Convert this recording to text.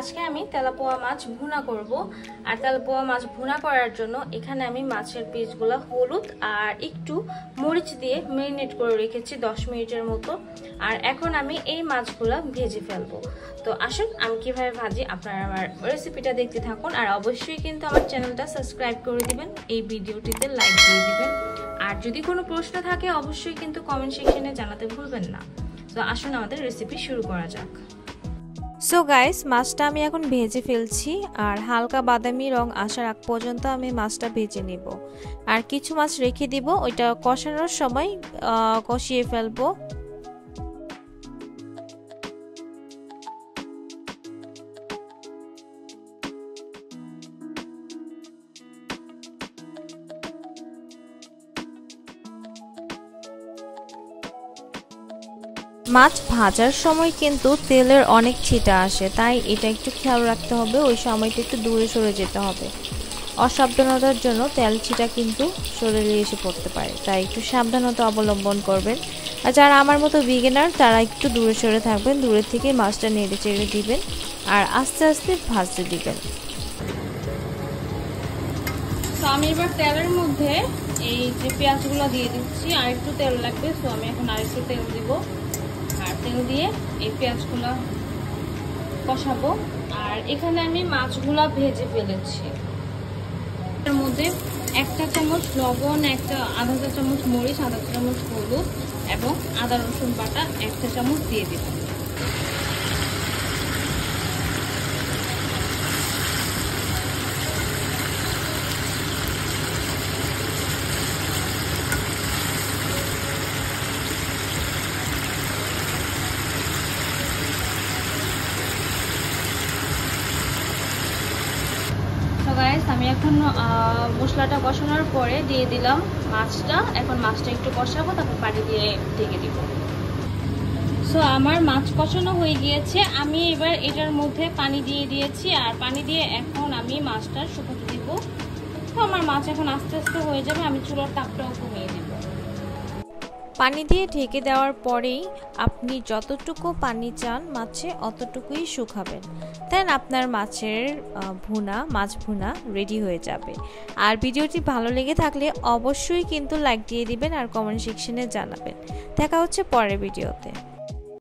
আজকে আমি তেলাপোয়া মাছ ভুনা করব। আর তেলাপোয়া মাছ ভুনা করার জন্য এখানে আমি মাছের পিসগুলো হলুদ আর একটু মরিচ দিয়ে মেরিনেট করে রেখেছি দশ মিনিটের মতো। আর এখন আমি এই মাছগুলো ভেজে ফেলব। তো আসুন, আমি কীভাবে ভাজি আপনারা আমার রেসিপিটা দেখতে থাকুন। আর অবশ্যই কিন্তু আমার চ্যানেলটা সাবস্ক্রাইব করে দিবেন, এই ভিডিওটিতে লাইক দিয়ে দিবেন। আর যদি কোনো প্রশ্ন থাকে, অবশ্যই কিন্তু কমেন্ট সেকশনে জানাতে ভুলবেন না। তো আসুন, আমাদের রেসিপি শুরু করা যাক। সো গাইস মাছটা আমি এখন ভেজে ফেলছি আর হালকা বাদামি রং আসার আগ পর্যন্ত আমি মাছটা ভেজে নিব। আর কিছু মাছ রেখে দিব, ওইটা কষানোর সময় কষিয়ে ফেলব। মাছ ভাজার সময় কিন্তু তেলের অনেক ছিটা আসে, তাই এটা একটু খেয়াল রাখতে হবে, ওই সময়টা একটু দূরে সরে যেতে হবে। অসাবধানতার জন্য তেল ছিটা কিন্তু শরীরে এসে পড়তে পারে, তাই একটু সাবধানতা অবলম্বন করবেন। আর যারা আমার মতো বিগিনার তারা একটু দূরে সরে থাকবেন, দূরে থেকে মাছটা নেড়ে চেড়ে দিবেন, আর আস্তে আস্তে ভাজতে দিবেন। তো আমি এবার তেলের মধ্যে এই যে পেঁয়াজগুলো দিয়ে দিচ্ছি, আর একটু তেল লাগবে, তো আমি এখন আর একটু তেল দিব। তেল দিয়ে এই পেঁয়াজগুলো কষাবো। আর এখানে আমি মাছগুলো ভেজে ফেলেছি। এর মধ্যে একটা চামচ লবণ, একটা আধা চা চামচ মরিচ, আধা চামচ হলুদ এবং আদা রসুন বাটা একটা চামচ দিয়ে দিব গাইস আমি এখন মশলাটা কষানোর পরে দিয়ে দিলাম মাছটা। এখন মাছটা একটু কষাবো, তারপর পানি দিয়ে ঢেকে দিব। সো আমার মাছ কষানো হয়ে গিয়েছে। আমি এবার এটার মধ্যে পানি দিয়ে দিয়েছি, আর পানি দিয়ে এখন আমি মাছটা শুকোতে দিব। তো আমার মাছ এখন আস্তে আস্তে হয়ে যাবে, আমি চুলার তাপটাও কমিয়ে দিব। পানি দিয়ে ঢেকে দেওয়ার পরেই আপনি যতটুকু পানি চান মাছে অতটুকুই শুকাবেন। দেন আপনার মাছের ভুনা, মাছ ভুনা রেডি হয়ে যাবে। আর ভিডিওটি ভালো লেগে থাকলে অবশ্যই কিন্তু লাইক দিয়ে দিবেন আর কমেন্ট সেকশনে জানাবেন। দেখা হচ্ছে পরের ভিডিওতে